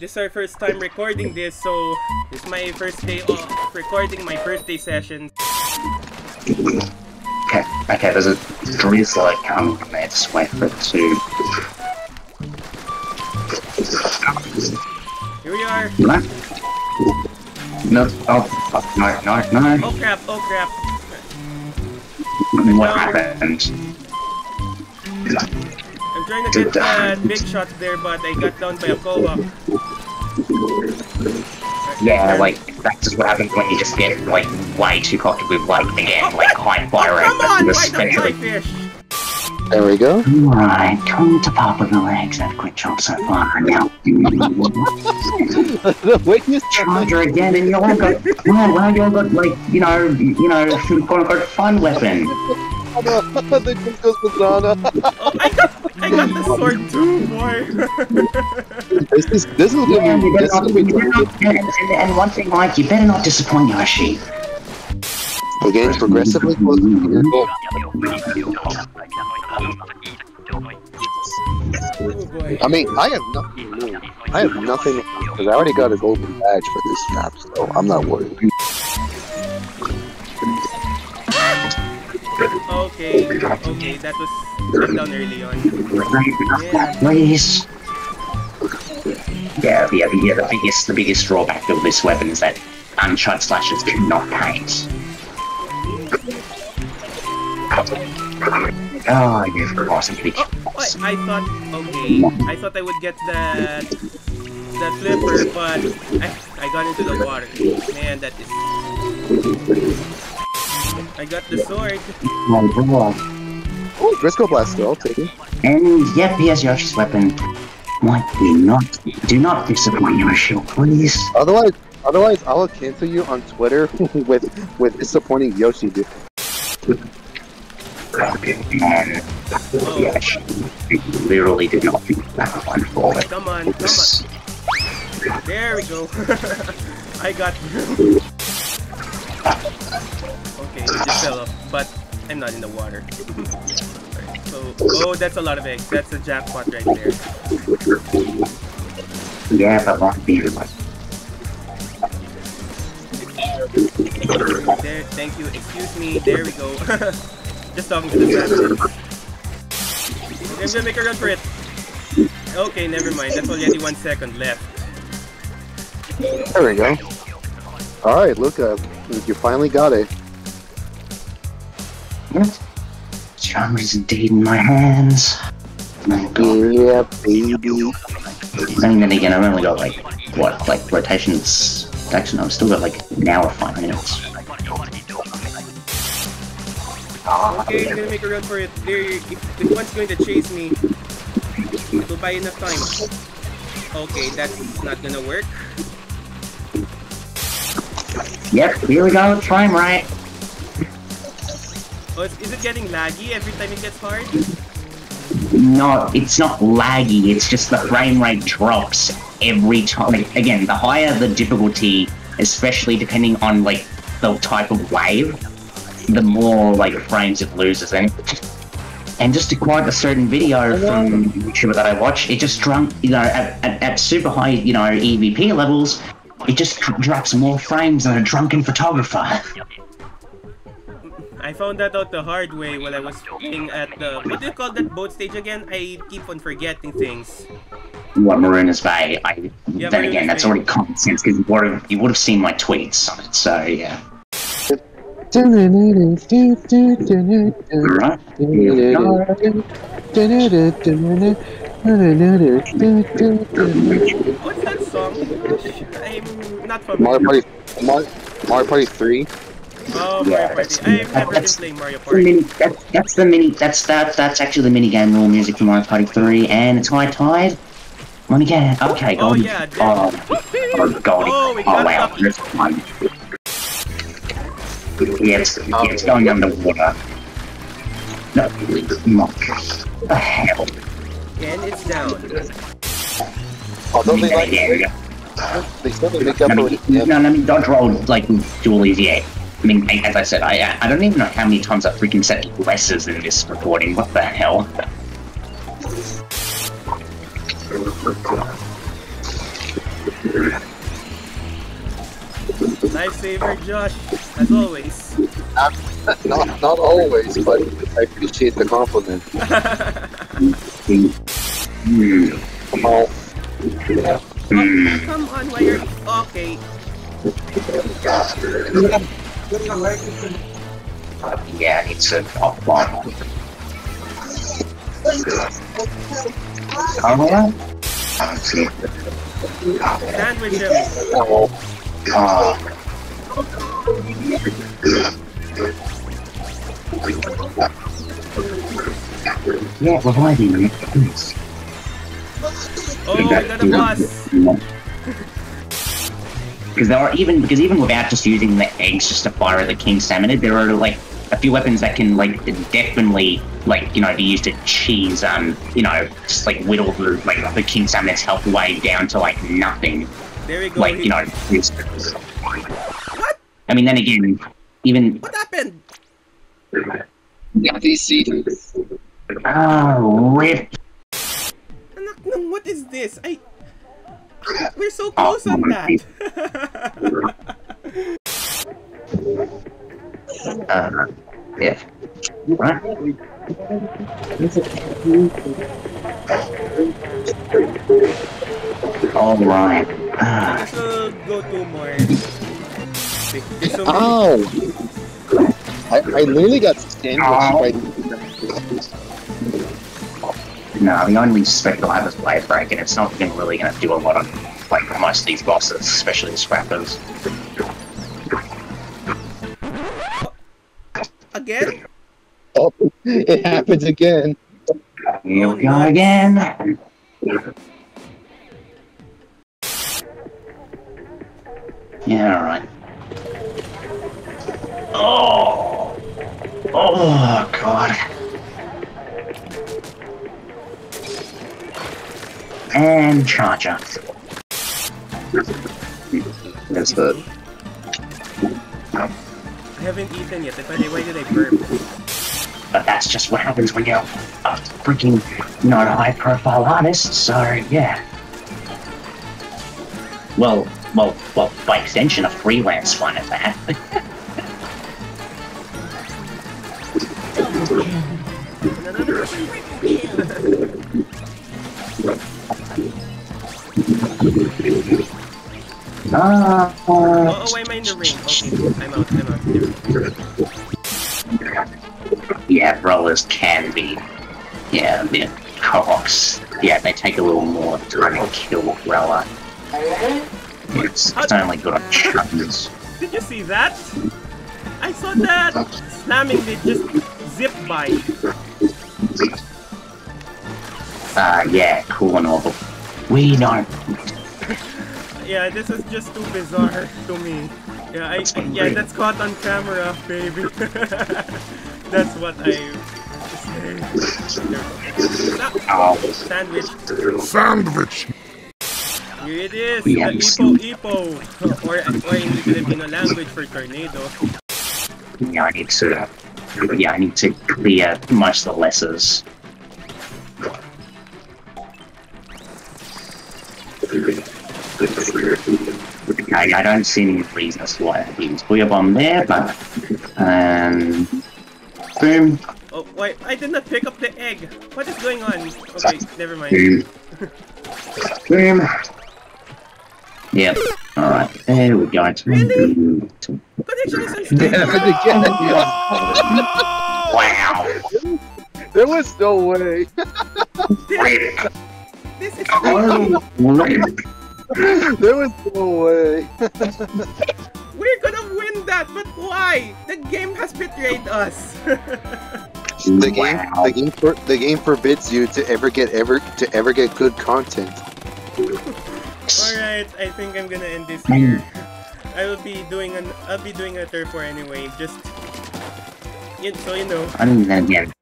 this is our first time recording this, so this is my first day of recording my birthday session. Okay, okay, there's a drizzler coming. Let's wait for it to. Here we are. No. No, oh, fuck, no, no, no. Oh crap, oh crap. What happened? I'm trying to get that uh, big shot there, but I got down by a cobra. Yeah, like, that's just what happens when you just get, like, way too cocky with, like, again, like, high fire rate. Come on, why That's don't essentially- fly fish? There we go. Alright, come to Papa the legs. Had a quick job so far. Now, the way you charge her again, and you all got, well, well, you all got, like, you know, you know, quote unquote fun weapon. The just goes banana. Oh, I got, I got the sword too, boy. This is this is gonna be you better this is not, gonna be you and, and, and one thing, Mike, you better not disappoint Yoshi. We're getting progressively closer to your goal. I mean, I have nothing new. I have nothing because I already got a golden badge for this map, so I'm not worried. Okay, okay, that was down early on. Yeah, yeah, the, yeah, the biggest, the biggest drawback of this weapon is that unshot slashes do not paint. Ah, oh, you're awesome, bitch. Oh, what? I thought, okay, I thought I would get that, that flipper, but I, I got into the water. Man, that is... I got the sword. Oh, Briscoe Blaster, I'll take it. And yep, here's Yoshi's weapon. Why do not, do not disappoint Yoshi, please. Otherwise, otherwise, I will cancel you on Twitter with with disappointing Yoshi. Dude. And Yoshi, you literally did not think that one forward. Come on, come on. There we go. I got Okay, it just fell off, but I'm not in the water. Alright, so, oh, that's a lot of eggs. That's a jackpot right there. Yeah, but won't be like There, thank you. Excuse me. There we go. Just talking to the bastards. Okay, I'm gonna make a run for it. Okay, never mind. That's already one second left. There we go. All right, Luca, you finally got it. What? Charm is indeed in my hands. God. Yeah, baby. I mean, then again, I've only got like, what, like rotations. Actually, no, I've still got like an hour, five minutes. Okay, I'm gonna make a run for it. There, if, if one's going to chase me, it'll buy enough time. Okay, that's not gonna work. Yep, here we go, frame right. Oh, is, is it getting laggy every time it gets hard? No, it's not laggy, it's just the frame rate drops every time. Like, again, the higher the difficulty, especially depending on like the type of wave, the more like frames it loses. And and just to quote a certain video from a YouTuber that I watch, it just drunk, you know, at, at, at super high, you know, EVP levels, it just dr- drops more frames than a drunken photographer. I found that out the hard way when I was playing at the what do you call that boat stage again? I keep on forgetting things. What Marooners Bay? I Yeah, then again, Marooners that's Bay. already common sense because you would have you would have seen my tweets on it. So yeah. Alright, here we go. What's that song? I'm not Mario. Party, Mario, Mario Party 3. Oh, Yeah, Mario Party. that's- I've never been playing Mario The Party. mini, that, that's the mini. That's that. That's actually the mini game rule music for Mario Party 3, and it's high tide. Let me get it. Okay, Oh golden. yeah, Oh, that- oh, golden. Oh, we Oh, wow, lucky. this one. Yeah, it's, yeah, it's going underwater. No, what the hell? And it's down. Although they like they still didn't make up no. No, I mean, dodge roll like dualies yet. I mean, as I said, I I don't even know how many times I've freaking said lessers in this recording. What the hell? Nice saver, Josh, as always. Not, not always, but I appreciate the compliment. Come on. Come on, why you're okay. Yeah, I need to offline. Alright. Sandwich him. Oh, Ah. Yeah, providing it. Please. Oh, I got a. Because there are even because even without just using the eggs just to fire at the king salmonid, there are like a few weapons that can like definitely like you know be used to cheese um you know just like whittle the like the king salmonid's health way down to like nothing. There we go. Like He- you know. it's- What? I mean, then again, even What happened? DC. oh rip. Anak ng, what is this? I... We're so Oh, close on that. Uh, yeah. Right. All right. Ah. This will go two more. So many- Ow! I, I literally got sandwiched Ow. Right No, the only special I have is Blade Break, and it's not even really going to do a lot of like most of these bosses, especially the scrappers. Again? Oh, it happens again. Here we go again. Yeah, alright. Oh! Oh, God. And charger. That's the. I haven't eaten yet. Why did, why did I burp? But that's just what happens when you're a freaking not a high profile artist, so yeah. Well, well, well, by extension, a freelance one at that. Ah, Oh, oh, I in the ring? Okay, I'm out, I'm out. Yeah, rollers can be, yeah, bit cocks. Yeah, they take a little more time to kill roller. It's, it's only good on chuckers. Did you see that? I saw that! Slammin' Lid just zip by. Uh, yeah, cool and all, but we don't. Yeah, this is just too bizarre to me. Yeah, I, I- yeah, that's caught on camera, baby. that's what I say. Sandwich. Sandwich. Here it is, We the have Ipo Ipo. or, or in the Filipino language for tornado. yeah, I need to. Yeah, I need to clear most of the lessers. Okay, I don't see any reasons why I use Booyah Bomb there, but um, boom, Oh, wait, I did not pick up the egg. What is going on? Okay, never mind. boom, boom. Yep. All right, there we go. Really? To- Connection is unstable. It. Wow. There was no way. Rip. This is Oh, rip. There was no way. We're gonna win that, but why? The game has betrayed us. The game, Wow. the game, for, the game forbids you to ever get ever to ever get good content. Alright, I think I'm gonna end this here. I will be doing an I'll be doing a turf war anyway, just you, so you know. And then again,